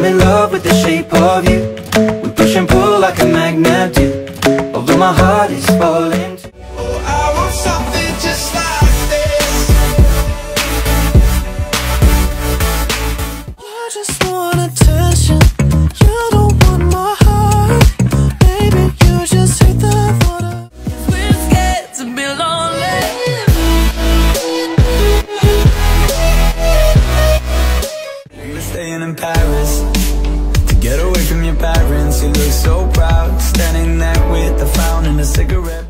I'm in love with the shape of you We push and pull like a magnet do Although my heart is falling. Oh, I want something just like parents You look so proud. Standing there with a frown and a cigarette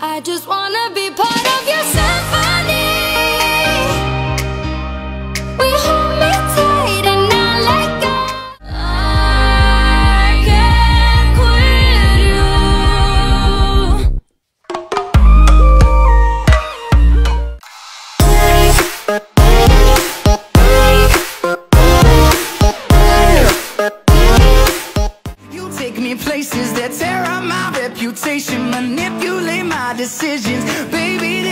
I just wanna be part of your places that tear up my reputation, manipulate my decisions. Baby,